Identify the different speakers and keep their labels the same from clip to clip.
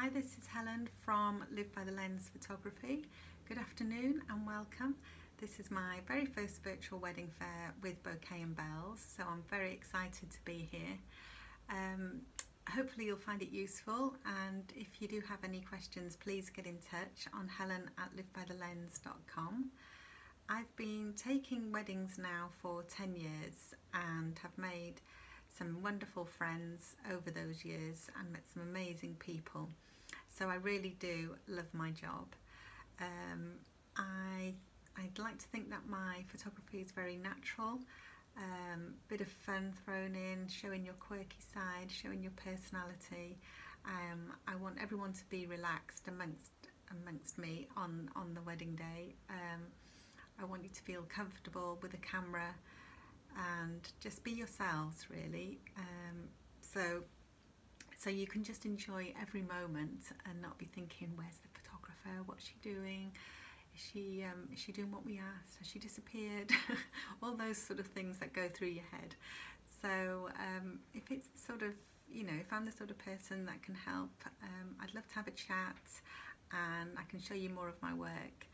Speaker 1: Hi, this is Helen from Live by the Lens Photography. Good afternoon and welcome. This is my very first virtual wedding fair with Bouquet and Bells, so I'm very excited to be here. Um, hopefully you'll find it useful and if you do have any questions please get in touch on helen at livebythelens.com. I've been taking weddings now for 10 years and have made some wonderful friends over those years and met some amazing people. So I really do love my job. Um, I, I'd like to think that my photography is very natural, um, bit of fun thrown in, showing your quirky side, showing your personality. Um, I want everyone to be relaxed amongst amongst me on, on the wedding day. Um, I want you to feel comfortable with the camera and just be yourselves really. Um, so so you can just enjoy every moment and not be thinking where's the photographer? What's she doing? Is she um, is she doing what we asked? Has she disappeared? All those sort of things that go through your head. So um, if it's sort of you know if I'm the sort of person that can help um, I'd love to have a chat and I can show you more of my work.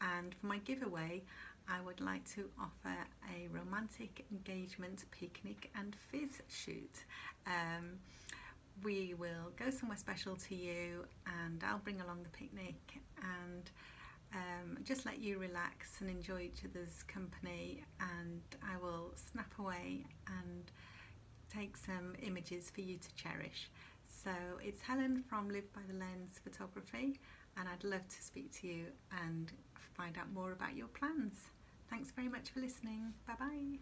Speaker 1: And for my giveaway I would like to offer a romantic engagement picnic and fizz shoot. Um, we will go somewhere special to you and I'll bring along the picnic and um, just let you relax and enjoy each other's company and I will snap away and take some images for you to cherish. So it's Helen from Live by the Lens Photography and I'd love to speak to you and find out more about your plans. Thanks very much for listening. Bye bye.